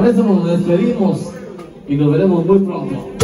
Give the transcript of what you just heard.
Con eso nos despedimos y nos veremos muy pronto.